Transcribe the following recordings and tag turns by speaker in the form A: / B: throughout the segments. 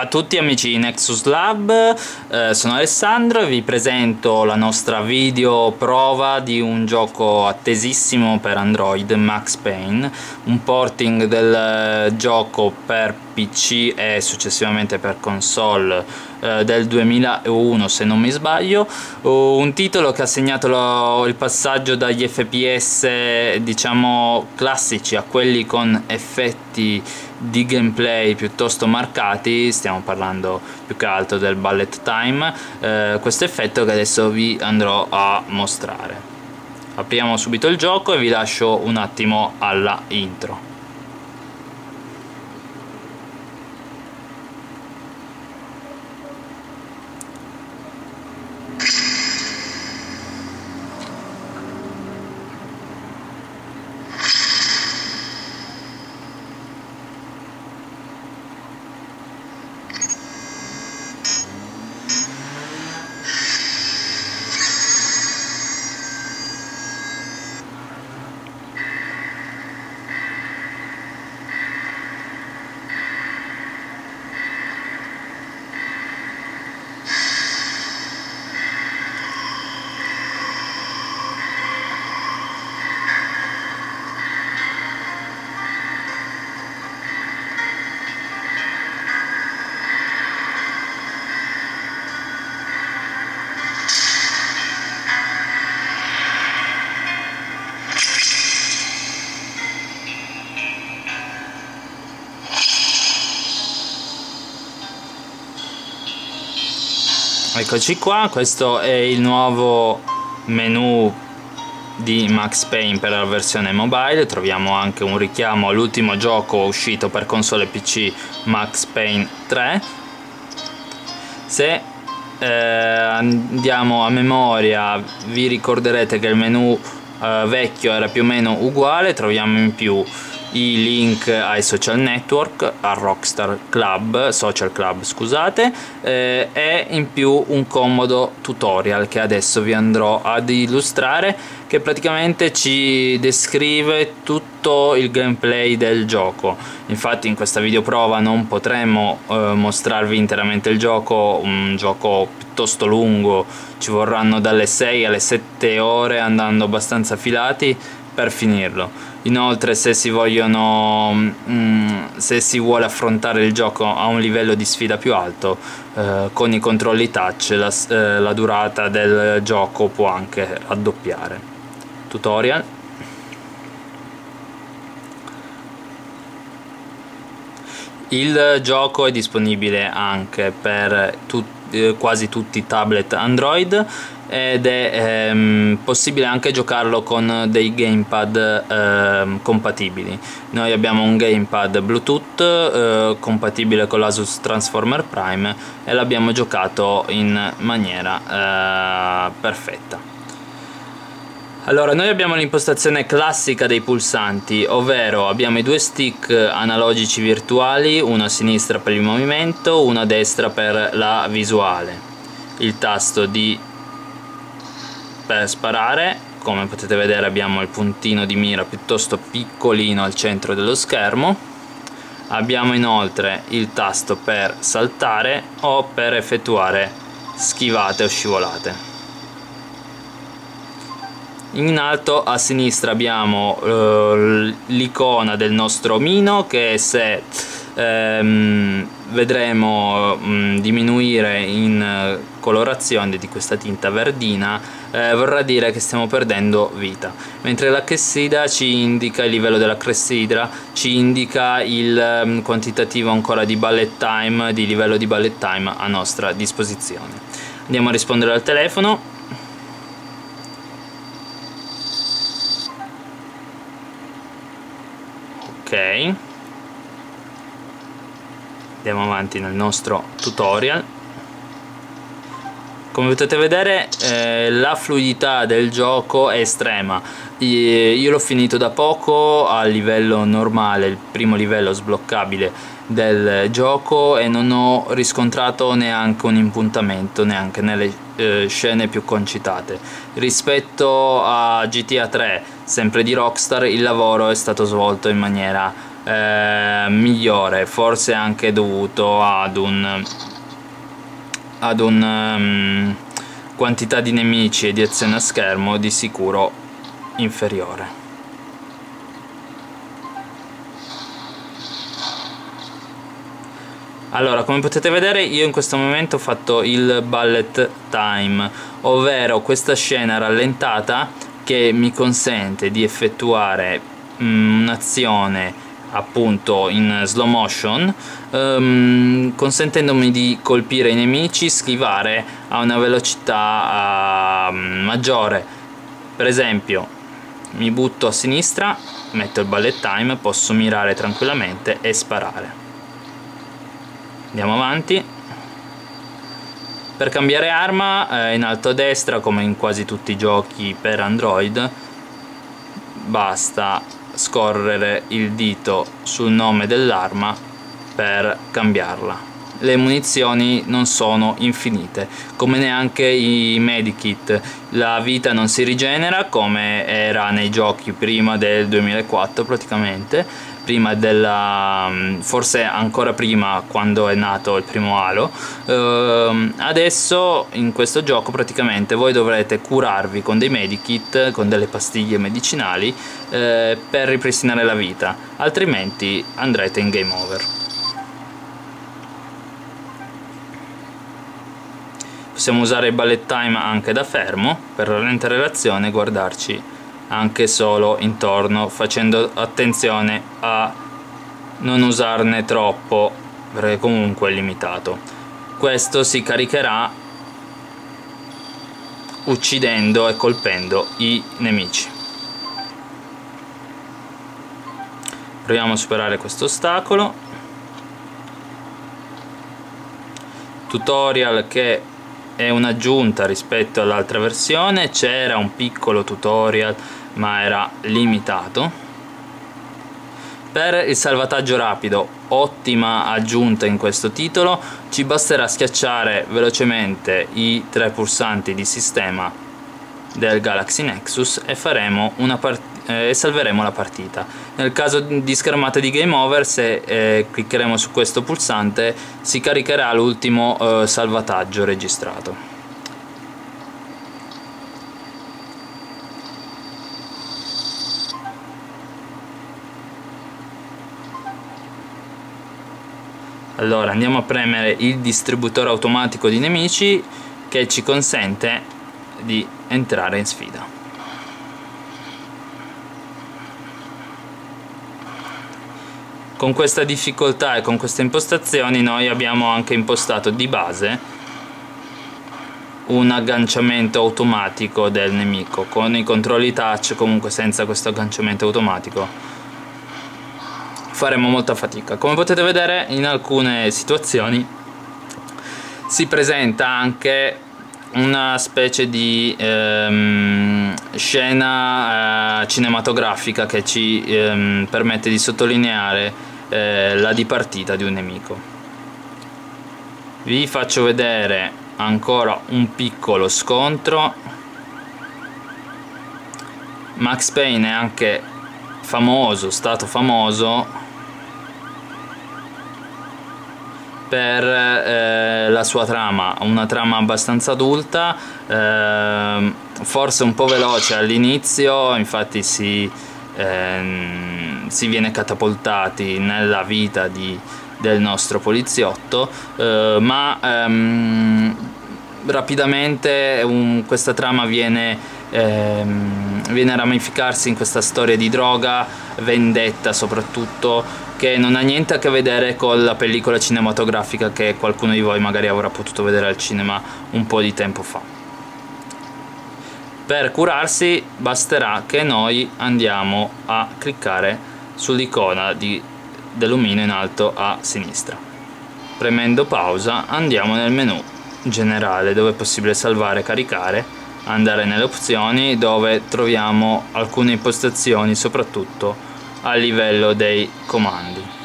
A: Ciao a tutti amici di Nexus Lab, eh, sono Alessandro e vi presento la nostra video prova di un gioco attesissimo per Android, Max Payne, un porting del gioco per PC e successivamente per console eh, del 2001 se non mi sbaglio, un titolo che ha segnato lo, il passaggio dagli FPS diciamo classici a quelli con effetti di gameplay piuttosto marcati, stiamo parlando più che altro del bullet time, eh, questo effetto che adesso vi andrò a mostrare. Apriamo subito il gioco e vi lascio un attimo alla intro. Eccoci qua, questo è il nuovo menu di Max Payne per la versione mobile, troviamo anche un richiamo all'ultimo gioco uscito per console PC Max Payne 3. Se eh, andiamo a memoria vi ricorderete che il menu eh, vecchio era più o meno uguale, troviamo in più i link ai social network, al Rockstar Club, Social Club scusate, eh, e in più un comodo tutorial che adesso vi andrò ad illustrare che praticamente ci descrive tutto il gameplay del gioco. Infatti in questa videoprova non potremo eh, mostrarvi interamente il gioco un gioco piuttosto lungo ci vorranno dalle 6 alle 7 ore andando abbastanza filati per finirlo. Inoltre se si vogliono mm, se si vuole affrontare il gioco a un livello di sfida più alto eh, con i controlli touch la, eh, la durata del gioco può anche raddoppiare. Tutorial. Il gioco è disponibile anche per tut eh, quasi tutti i tablet android ed è ehm, possibile anche giocarlo con dei gamepad ehm, compatibili. Noi abbiamo un gamepad bluetooth eh, compatibile con l'Asus Transformer Prime e l'abbiamo giocato in maniera eh, perfetta allora, noi abbiamo l'impostazione classica dei pulsanti, ovvero abbiamo i due stick analogici virtuali, uno a sinistra per il movimento, uno a destra per la visuale. Il tasto di per sparare come potete vedere abbiamo il puntino di mira piuttosto piccolino al centro dello schermo abbiamo inoltre il tasto per saltare o per effettuare schivate o scivolate in alto a sinistra abbiamo eh, l'icona del nostro omino che se ehm, vedremo mh, mm, diminuire in colorazione di questa tinta verdina eh, vorrà dire che stiamo perdendo vita. Mentre la chessida ci indica il livello della cressidra ci indica il um, quantitativo ancora di bullet time di livello di bullet time a nostra disposizione. Andiamo a rispondere al telefono andiamo avanti nel nostro tutorial. Come potete vedere eh, la fluidità del gioco è estrema. Io l'ho finito da poco a livello normale il primo livello sbloccabile del gioco e non ho riscontrato neanche un impuntamento neanche nelle eh, scene più concitate. Rispetto a GTA 3 sempre di Rockstar il lavoro è stato svolto in maniera eh, migliore forse anche dovuto ad un ad un um, quantità di nemici e di azione a schermo di sicuro inferiore. Allora, come potete vedere io in questo momento ho fatto il bullet time, ovvero questa scena rallentata che mi consente di effettuare mm, un'azione appunto in slow motion um, consentendomi di colpire i nemici schivare a una velocità uh, maggiore. Per esempio mi butto a sinistra metto il bullet time posso mirare tranquillamente e sparare. Andiamo avanti. Per cambiare arma eh, in alto a destra come in quasi tutti i giochi per android basta scorrere il dito sul nome dell'arma per cambiarla. Le munizioni non sono infinite come neanche i medikit. La vita non si rigenera come era nei giochi prima del 2004 praticamente prima della mm, forse ancora prima quando è nato il primo Halo. Uh, adesso in questo gioco praticamente voi dovrete curarvi con dei medikit con delle pastiglie medicinali uh, per ripristinare la vita. Altrimenti andrete in game over. Possiamo usare il bullet time anche da fermo per rallentare l'azione e guardarci anche solo intorno facendo attenzione a non usarne troppo perché comunque è limitato. Questo si caricherà uccidendo e colpendo i nemici. Proviamo a superare questo ostacolo. Tutorial che è un'aggiunta rispetto all'altra versione. C'era un piccolo tutorial ma era limitato. Per il salvataggio rapido ottima aggiunta in questo titolo ci basterà schiacciare velocemente i tre pulsanti di sistema del Galaxy Nexus e, eh, salveremo la partita. Nel caso di schermata di game over se eh, cliccheremo su questo pulsante si caricherà l'ultimo eh, salvataggio registrato allora andiamo a premere il distributore automatico di nemici che ci consente di entrare in sfida. Con questa difficoltà e con queste impostazioni noi abbiamo anche impostato di base un agganciamento automatico del nemico con i controlli touch comunque senza questo agganciamento automatico faremo molta fatica. Come potete vedere in alcune situazioni si presenta anche una specie di ehm, scena eh, cinematografica che ci ehm, permette di sottolineare eh, la dipartita di un nemico. Vi faccio vedere ancora un piccolo scontro. Max Payne è anche famoso, stato famoso per eh, la sua trama, una trama abbastanza adulta, eh, forse un po' veloce all'inizio, infatti si, ehm, si, viene catapultati nella vita di, del nostro poliziotto, eh, ma ehm, rapidamente un, questa trama viene, ehm, viene a ramificarsi in questa storia di droga, vendetta soprattutto, che non ha niente a che vedere con la pellicola cinematografica che qualcuno di voi magari avrà potuto vedere al cinema un po' di tempo fa. Per curarsi basterà che noi andiamo a cliccare sull'icona dell'omino in alto a sinistra. Premendo pausa andiamo nel menu generale dove è possibile salvare e caricare, andare nelle opzioni dove troviamo alcune impostazioni soprattutto a livello dei comandi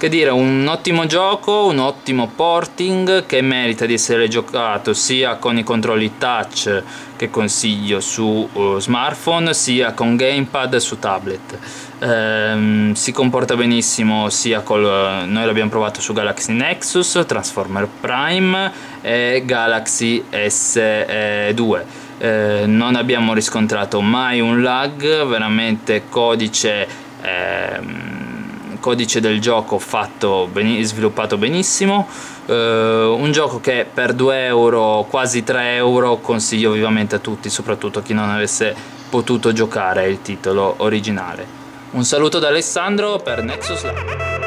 A: che dire, un ottimo gioco, un ottimo porting che merita di essere giocato sia con i controlli touch che consiglio su uh, smartphone sia con gamepad su tablet. Ehm, si comporta benissimo sia col noi l'abbiamo provato su Galaxy Nexus, Transformer Prime e Galaxy S2. Eh, non abbiamo riscontrato mai un lag, veramente codice ehm, codice del gioco fatto ben, sviluppato benissimo. Uh, un gioco che per 2 euro quasi 3 euro consiglio vivamente a tutti soprattutto a chi non avesse potuto giocare il titolo originale. Un saluto da Alessandro per Nexus Lab